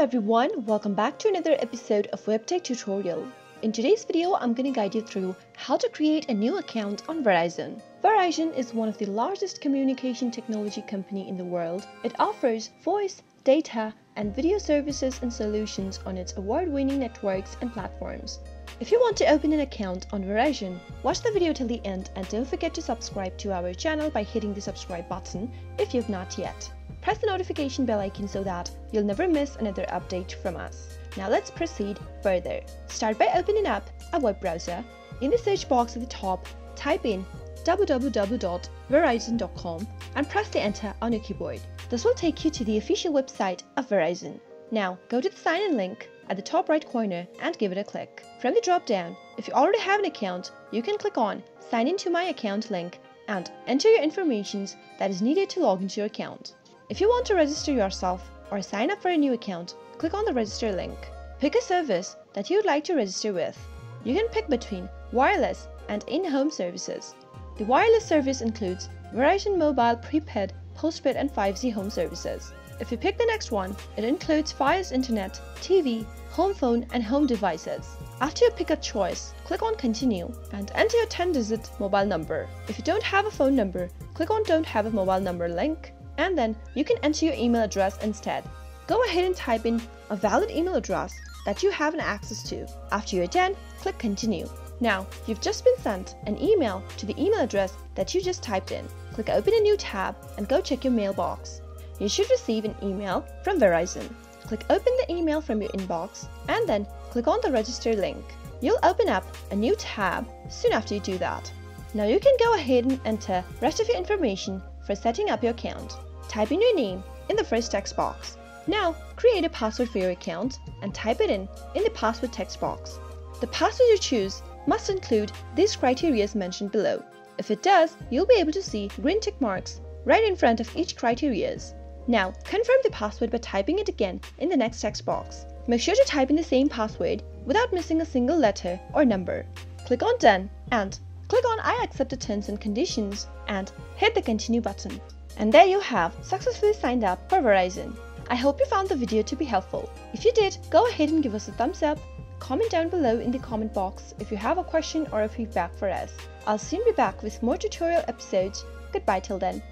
everyone, welcome back to another episode of WebTech tutorial. In today's video, I'm going to guide you through how to create a new account on Verizon. Verizon is one of the largest communication technology company in the world. It offers voice, data, and video services and solutions on its award-winning networks and platforms. If you want to open an account on Verizon, watch the video till the end and don't forget to subscribe to our channel by hitting the subscribe button if you've not yet. Press the notification bell icon so that you'll never miss another update from us. Now let's proceed further. Start by opening up a web browser. In the search box at the top, type in www.verizon.com and press the enter on your keyboard. This will take you to the official website of Verizon. Now go to the sign in link at the top right corner and give it a click. From the drop down, if you already have an account, you can click on sign into my account link and enter your information that is needed to log into your account. If you want to register yourself or sign up for a new account, click on the register link. Pick a service that you would like to register with. You can pick between wireless and in-home services. The wireless service includes Verizon Mobile Prepaid, Postpaid and 5G home services. If you pick the next one, it includes Fios Internet, TV, home phone and home devices. After you pick a choice, click on continue and enter your 10-digit mobile number. If you don't have a phone number, click on don't have a mobile number link and then you can enter your email address instead. Go ahead and type in a valid email address that you have an access to. After you're done, click continue. Now, you've just been sent an email to the email address that you just typed in. Click open a new tab and go check your mailbox. You should receive an email from Verizon. Click open the email from your inbox and then click on the register link. You'll open up a new tab soon after you do that. Now you can go ahead and enter rest of your information for setting up your account. Type in your name in the first text box. Now create a password for your account and type it in in the password text box. The password you choose must include these criteria mentioned below. If it does, you'll be able to see green tick marks right in front of each criterias. Now, confirm the password by typing it again in the next text box. Make sure to type in the same password without missing a single letter or number. Click on Done and click on I accept the terms and conditions and hit the continue button. And there you have successfully signed up for Verizon. I hope you found the video to be helpful. If you did, go ahead and give us a thumbs up, comment down below in the comment box if you have a question or a feedback for us. I'll soon be back with more tutorial episodes. Goodbye till then.